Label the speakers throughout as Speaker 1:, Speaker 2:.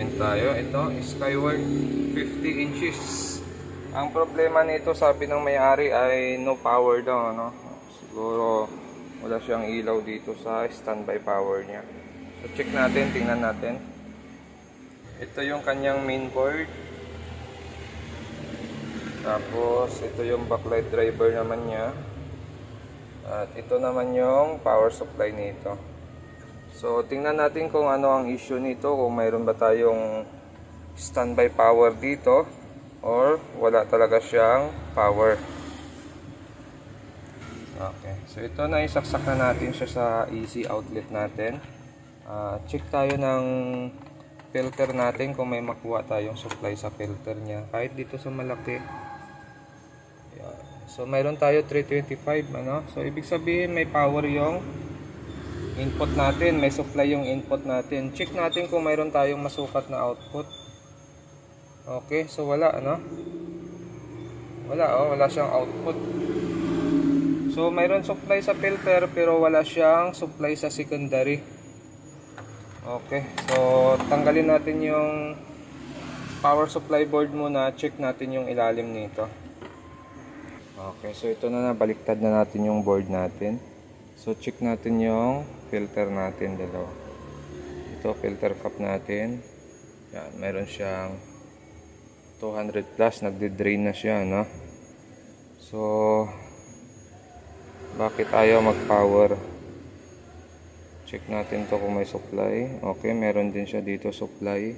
Speaker 1: Ayan tayo, ito, Skyward 50 inches. Ang problema nito, sabi ng may-ari ay no power daw, ano? Siguro wala siyang ilaw dito sa standby power niya. So check natin, tingnan natin. Ito yung kanyang main board. Tapos ito yung backlight driver naman niya. At ito naman yung power supply nito. So, tingnan natin kung ano ang issue nito, kung mayroon ba tayong standby power dito or wala talaga siyang power. Okay, so ito na isaksak na natin siya sa AC outlet natin. Uh, check tayo ng filter natin kung may makuha tayong supply sa filter niya. Kahit dito sa malaki. So, mayroon tayo 325, ano? So, ibig sabihin may power yung input natin, may supply yung input natin. Check natin kung mayroon tayong masukat na output. Okay, so wala ano? Wala oh, wala siyang output. So mayroon supply sa filter pero wala siyang supply sa secondary. Okay, so tanggalin natin yung power supply board muna, check natin yung ilalim nito. Okay, so ito na nabaliktad na natin yung board natin. So check natin yung filter natin dalawa. Ito filter cup natin. Yan, meron siyang 200 plus, nagde-drain na siya, no? So bakit ayaw mag-power? Check natin to kung may supply. Okay, meron din siya dito supply.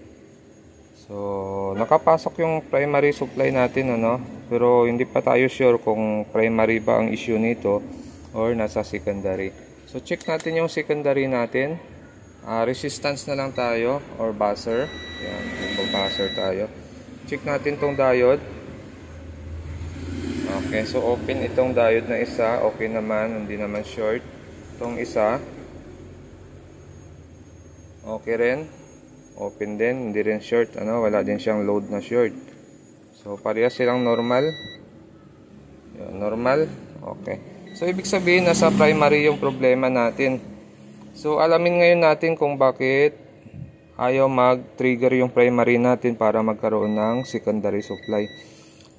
Speaker 1: So, nakapasok yung primary supply natin, ano? Pero hindi pa tayo sure kung primary ba ang issue nito or nasa secondary. So check natin yung secondary natin. Uh, resistance na lang tayo or buzzer. Yan, buzzer tayo. Check natin tong diode. Okay, so open itong diode na isa. Okay naman, hindi naman short. Itong isa. Okay rin. Open din, hindi rin short. Ano, wala din siyang load na short. So parehas silang normal. Yan, normal. Okay. So, ibig sabihin, nasa primary yung problema natin. So, alamin ngayon natin kung bakit ayaw mag-trigger yung primary natin para magkaroon ng secondary supply.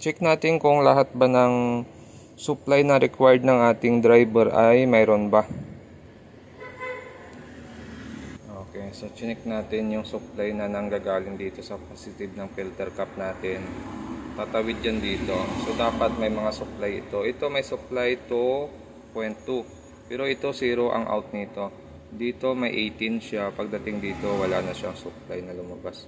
Speaker 1: Check natin kung lahat ba ng supply na required ng ating driver ay mayroon ba. Okay, so chinek natin yung supply na nanggagaling dito sa positive ng filter cap natin tatawid yan dito. So, dapat may mga supply ito. Ito may supply to 0.2. Pero ito 0 ang out nito. Dito may 18 siya. Pagdating dito, wala na siyang supply na lumabas.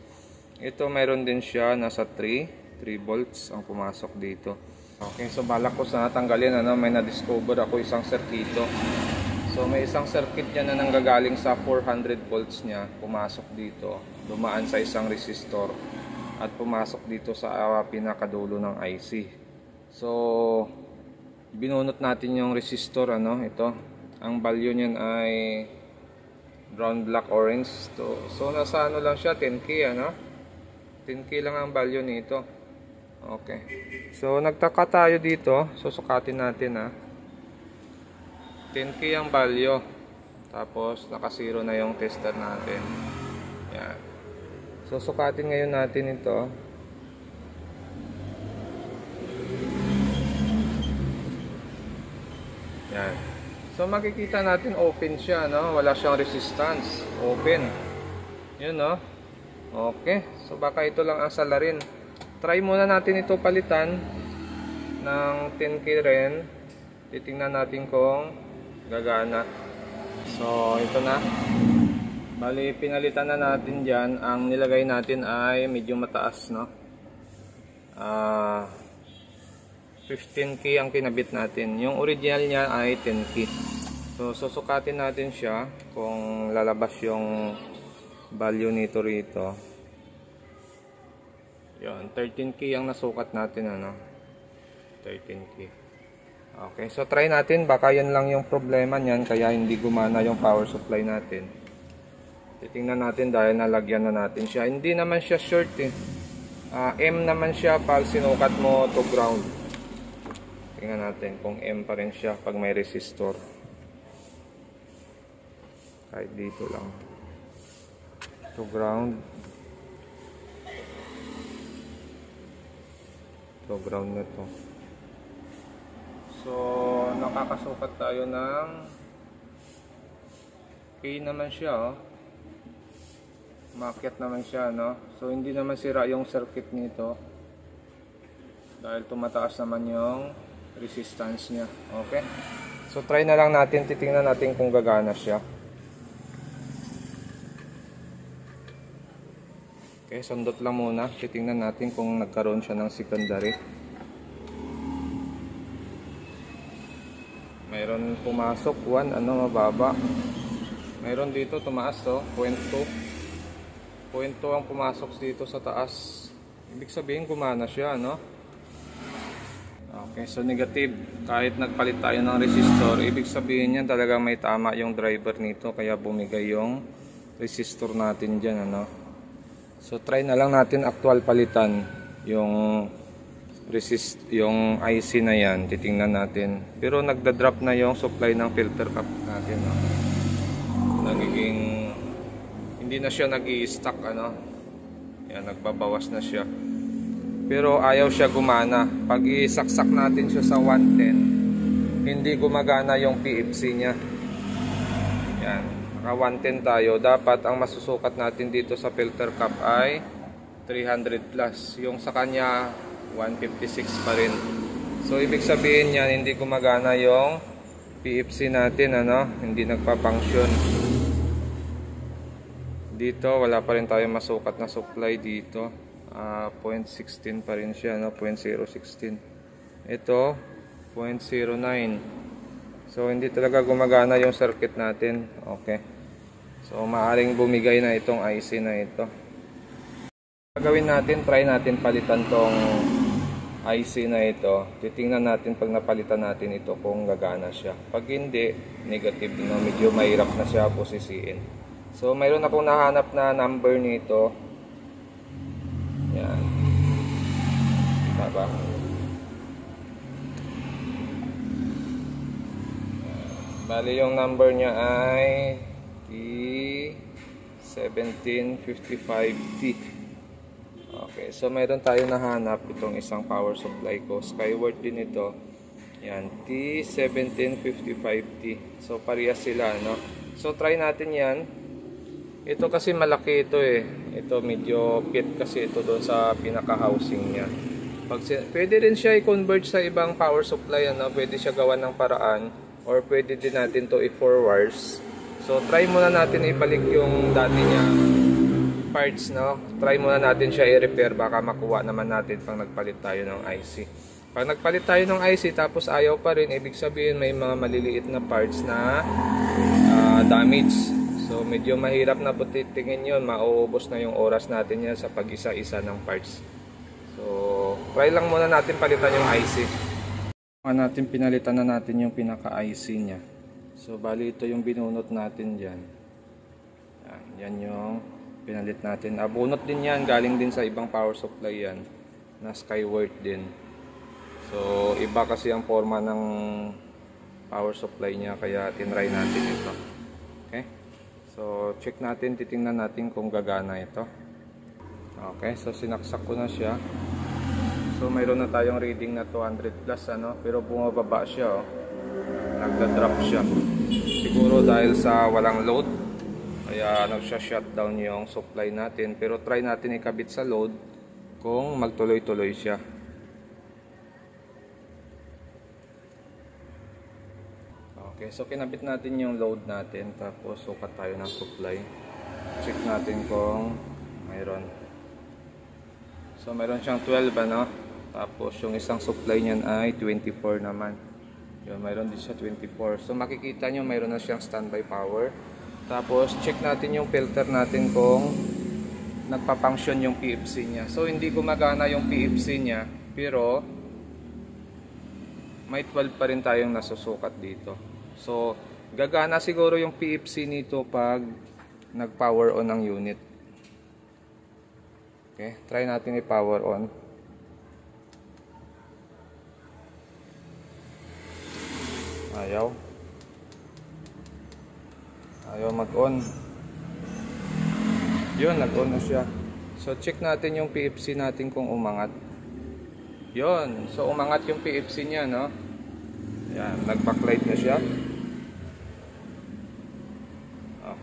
Speaker 1: Ito mayroon din siya. Nasa 3. 3 volts ang pumasok dito. Okay, so balak ko sana tanggalin. Ano, may na-discover ako isang circuito. So may isang circuit niya na nanggagaling sa 400 volts niya. Pumasok dito. Dumaan sa isang resistor at pumasok dito sa uh, pinakadulo ng IC. So, binunot natin yung resistor ano, ito. Ang value niyan ay brown, black, orange. So, so nasa ano lang siya, 10k ano? 10k lang ang value nito. Okay. So, nagtaka tayo dito. Susukatin natin ha. 10k ang value. Tapos, naka-zero na yung tester natin. Yan. So, sukatin ngayon natin ito. Yan. So, makikita natin open siya, no? Wala siyang resistance. Open. Yun, no? Okay. So, baka ito lang ang salarin. Try muna natin ito palitan ng 10K rin. Titingnan natin kung gagana. So, ito na. Bali, pinalitan na natin dyan. Ang nilagay natin ay medyo mataas, no? Uh, ah, 15K ang kinabit natin. Yung original niya ay 10K. So, susukatin natin siya kung lalabas yung value nito rito. Yun, 13K ang nasukat natin, ano? 13K. Okay, so try natin. Baka yan lang yung problema niyan, kaya hindi gumana yung power supply natin titingnan natin dahil nalagyan na natin siya. Hindi naman siya short eh. Uh, M naman siya pag sinukat mo to ground. Tingnan natin kung M pa rin siya pag may resistor. Kahit dito lang. To ground. To ground na to. So nakakasukat tayo ng K naman siya oh. Makyat naman siya, no? So, hindi naman sira yung circuit nito. Dahil tumataas naman yung resistance niya. Okay? So, try na lang natin. Titingnan natin kung gagana siya. Okay, sundot lang muna. Titingnan natin kung nagkaroon siya ng secondary. Mayroon pumasok. 1, ano, mababa. Mayroon dito, tumaas to. 0.2. 0.2 ang pumasok dito sa taas. Ibig sabihin gumana siya, no? Okay, so negative. Kahit nagpalit tayo ng resistor, ibig sabihin niyan talaga may tama yung driver nito kaya bumigay yung resistor natin diyan, ano? So try na lang natin actual palitan yung resist yung IC na yan. Titingnan natin. Pero nagda-drop na yung supply ng filter cap natin, no? Nagiging hindi na siya nag i-stack ano? Yan nagbabawas na siya. Pero ayaw siya gumana. Pag isaksak natin siya sa 110 hindi gumagana yung PFC niya. Yan naka 110 tayo. Dapat ang masusukat natin dito sa filter cap ay 300 plus. Yung sa kanya 156 pa rin. So ibig sabihin niyan hindi gumagana yung PFC natin ano? Hindi nagpa-function dito wala pa rin tayo masukat na supply dito. Uh, ah, 0.16 pa rin siya no? 0.016 ito 0.09 so hindi talaga gumagana yung circuit natin. Okay. So maaring bumigay na itong IC na ito. Gagawin natin try natin palitan tong IC na ito. Titingnan natin pag napalitan natin ito kung gagana siya. Pag hindi negative no? medyo mahirap na siya posisiin So, mayroon akong nahanap na number nito. Yan. Kita ba? Bali, yung number niya ay T1755T. Okay, so mayroon tayo nahanap itong isang power supply ko. Skyward din ito. Yan, T1755T. So, parehas sila, no? So, try natin yan. Ito kasi malaki ito eh. Ito medyo fit kasi ito doon sa pinaka-housing niya. Pag, pwede rin siya i-convert sa ibang power supply. Ano? Pwede siya gawa ng paraan. Or pwede din natin to i-forwards. So try muna natin ibalik yung dati niya parts. No? Try muna natin siya i-repair. Baka makuha naman natin pag nagpalit tayo ng IC. Pag nagpalit tayo ng IC tapos ayaw pa rin, ibig sabihin may mga maliliit na parts na uh, damage. So medyo mahirap na po titingin yun. Mauubos na yung oras natin yan sa pag-isa-isa ng parts. So try lang muna natin palitan yung IC. natin pinalitan na natin yung pinaka-IC niya. So bali ito yung binunot natin dyan. Yan, yan yung pinalit natin. Abunot din yan. Galing din sa ibang power supply yan. Na Skyward din. So iba kasi ang forma ng power supply niya. Kaya tinry natin ito. So, check natin, titingnan natin kung gagana ito. Okay, so sinaksak ko na siya. So, mayroon na tayong reading na 200 plus, ano, pero bumababa siya, oh. Nagda-drop siya. Siguro dahil sa walang load, kaya nagsha-shutdown yung supply natin. Pero try natin ikabit sa load kung magtuloy-tuloy siya. Okay, so kinabit natin yung load natin tapos sukat tayo ng supply. Check natin kung mayroon. So mayroon siyang 12 ano. Tapos yung isang supply niyan ay 24 naman. Yun, mayroon din siya 24. So makikita nyo mayroon na siyang standby power. Tapos check natin yung filter natin kung nagpa-function yung PFC niya. So hindi gumagana yung PFC niya pero may 12 pa rin tayong nasusukat dito. So, gagana siguro yung PFC nito pag nag-power on ang unit. Okay, try natin i-power on. Ayaw. Ayaw mag-on. Yun, nag-on na siya. So, check natin yung PFC natin kung umangat. Yon, so umangat yung PFC niya, no? Yan, nag-backlight na siya.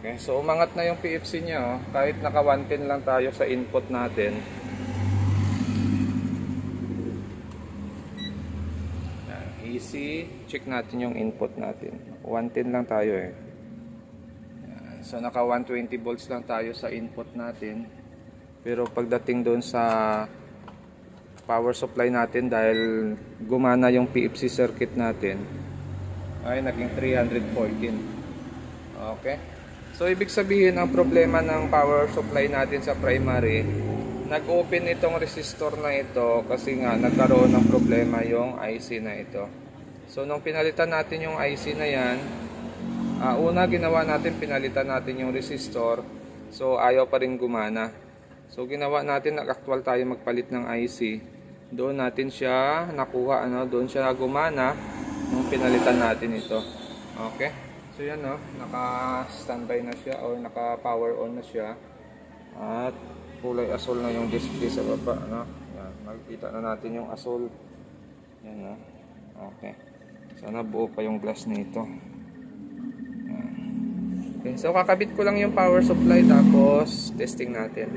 Speaker 1: Okay, so umangat na yung PFC niya, oh. Kahit naka 110 lang tayo sa input natin. Yan, easy. Check natin yung input natin. 110 lang tayo eh. Yan, so naka 120 volts lang tayo sa input natin. Pero pagdating doon sa power supply natin dahil gumana yung PFC circuit natin ay naging 314 okay? So ibig sabihin ang problema ng power supply natin sa primary nag-open itong resistor na ito kasi nga nagkaroon ng problema yung IC na ito. So nung pinalitan natin yung IC na yan uh, una ginawa natin pinalitan natin yung resistor. So ayaw pa rin gumana So ginawa natin nag-actual tayo magpalit ng IC. Doon natin siya nakuha ano, doon siya gumana nung pinalitan natin ito. Okay? So yan no, naka-standby na siya or naka-power on na siya. At kulay asol na yung display sa baba, ano? Yan, makikita na natin yung asol. Yan no. Okay. Sana buo pa yung glass nito. Okay, so kakabit ko lang yung power supply tapos testing natin.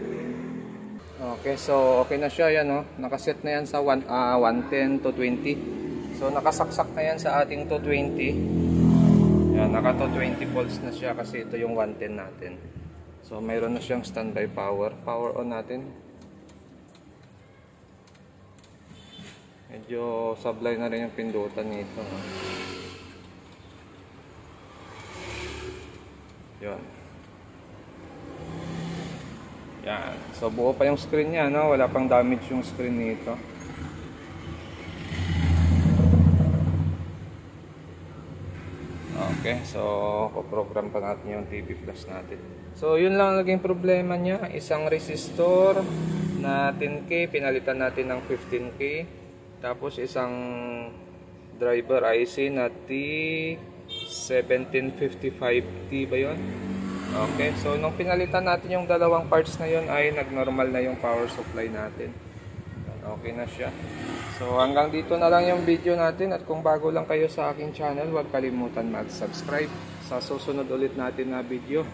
Speaker 1: Okay, so okay na siya yan, no? Nakaset na yan sa 1, uh, 110 to 20. So nakasaksak na yan sa ating 220. Yan, naka 220 volts na siya kasi ito yung 110 natin. So mayroon na siyang standby power. Power on natin. Medyo sablay na rin yung pindutan nito. No? Yan. Yan. So buo pa yung screen niya, no? Wala pang damage yung screen nito. Okay, so po-program pa natin yung TV Plus natin. So yun lang naging problema niya, isang resistor na 10K, pinalitan natin ng 15K. Tapos isang driver IC na T1755T ba yun? Okay, so nung pinalitan natin yung dalawang parts na yun ay nagnormal na yung power supply natin. Okay na siya. So hanggang dito na lang yung video natin at kung bago lang kayo sa aking channel, huwag kalimutan mag-subscribe sa susunod ulit natin na video.